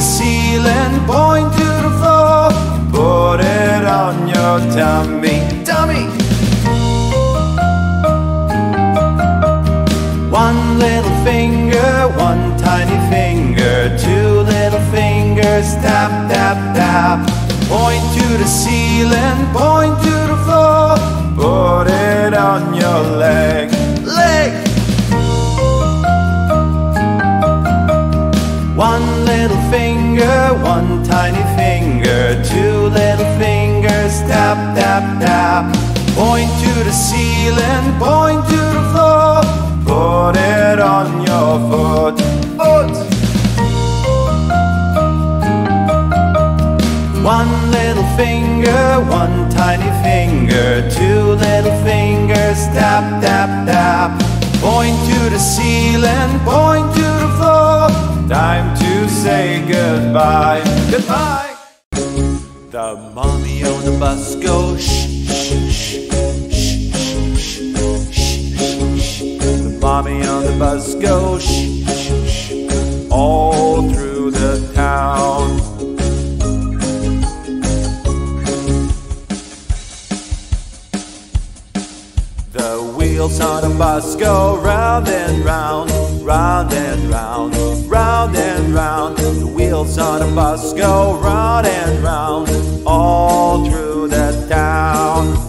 the ceiling, point to the ceiling, point to the floor. Put it on your foot, foot. One little finger, one tiny finger, two little fingers, tap, tap, tap. Point to the ceiling, point to the floor. Time to say goodbye, goodbye. The mommy on the bus goes shh, shh, shh, mommy on the bus goes shh, shh, shh, all through the town. The wheels on the bus go round and round, round and round, round and round. The wheels on the bus go round and round, all through the town.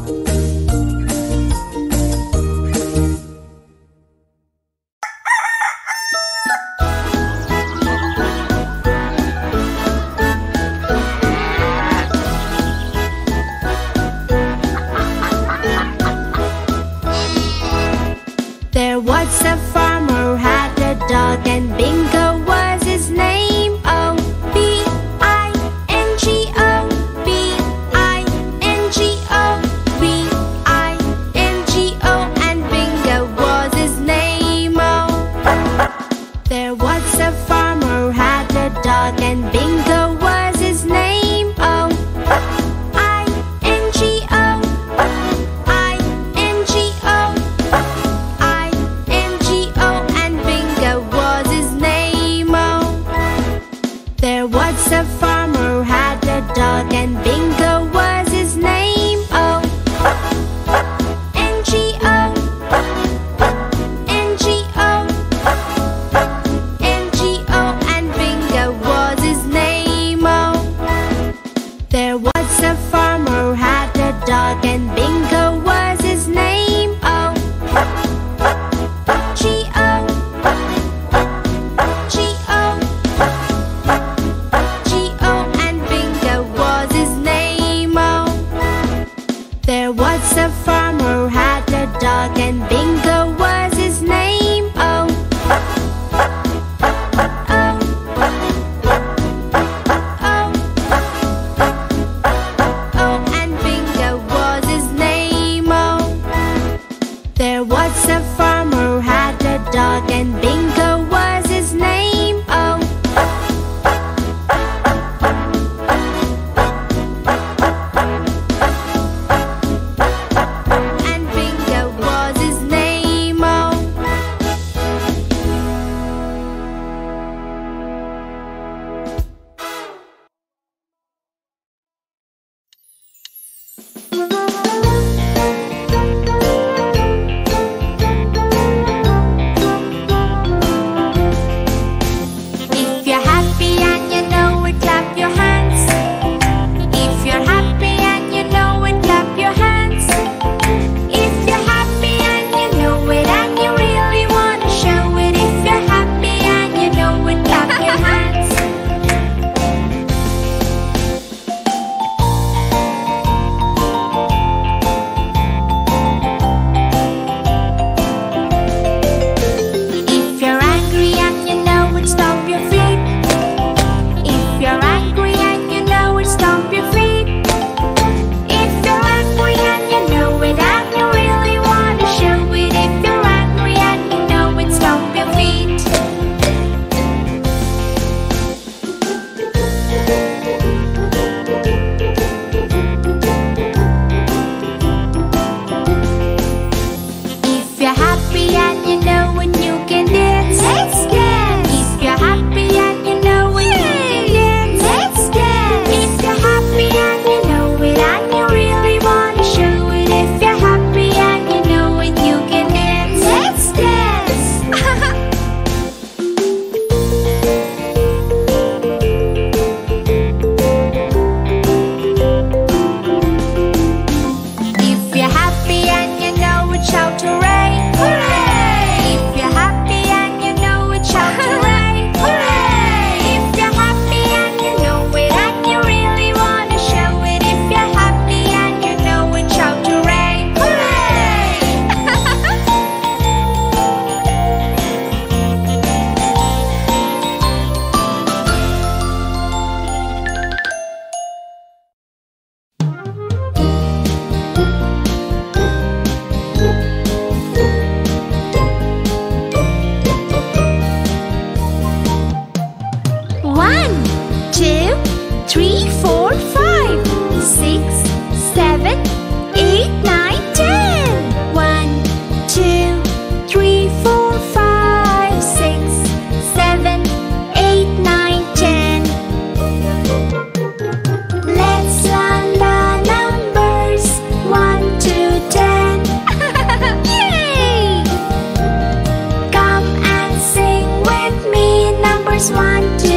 Was a farmer had a dog and just want to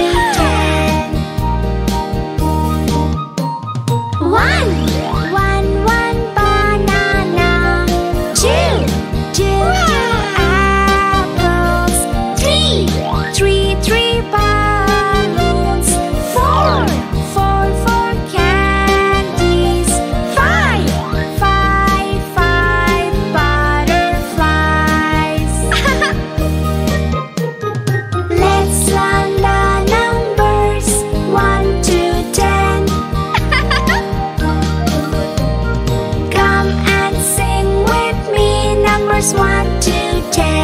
just want to tell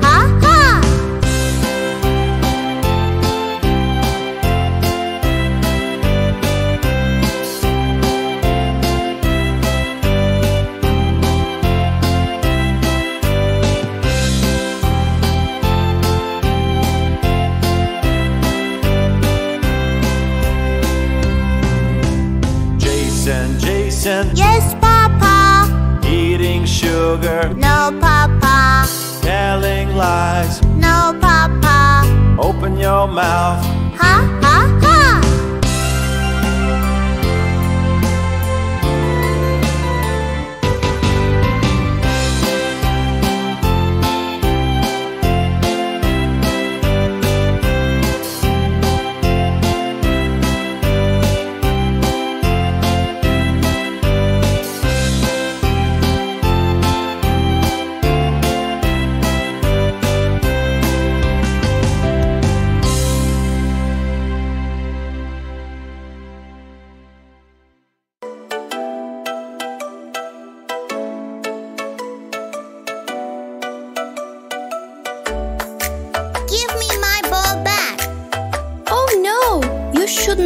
open your mouth.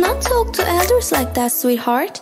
not talk to elders like that, sweetheart.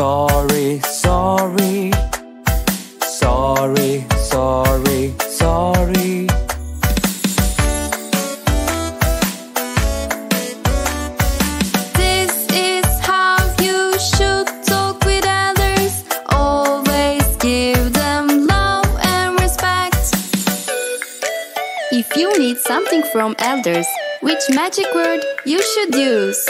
Sorry, sorry, sorry, sorry, sorry. This is how you should talk with. Always give them love and respect. If you need something from elders, which magic word you should use?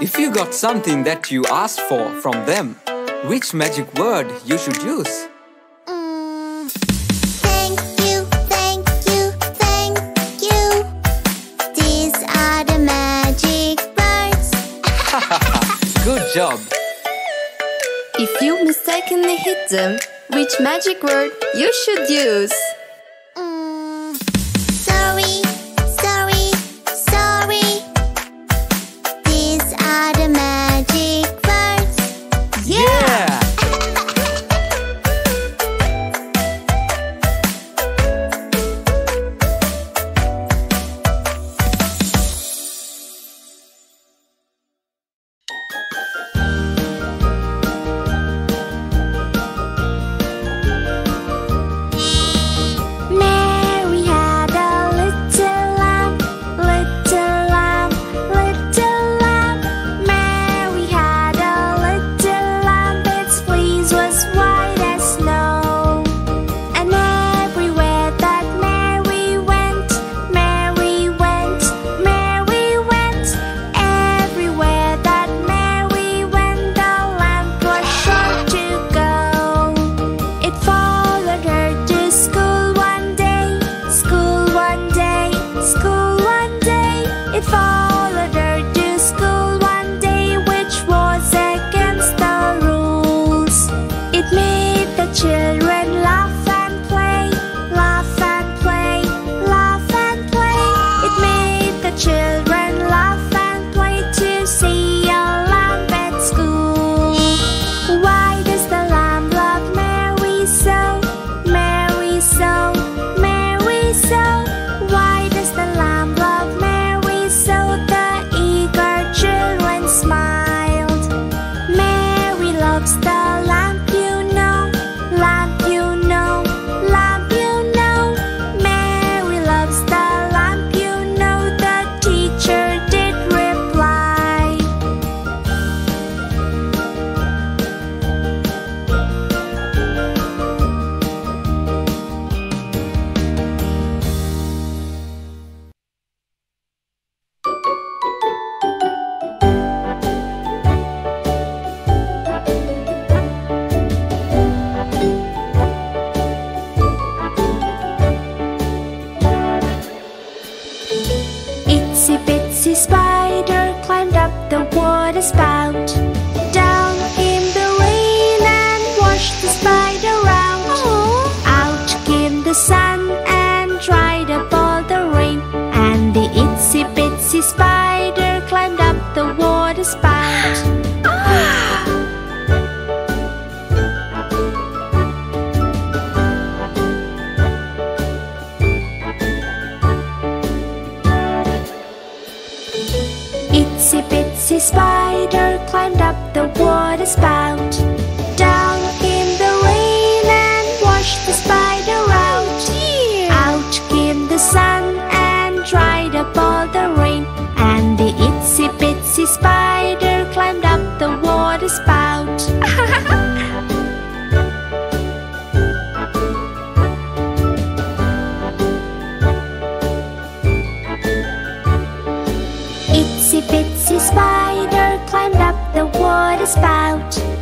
If you got something that you asked for from them, which magic word you should use? Good job! If you mistakenly hit them, which magic word you should use? spout.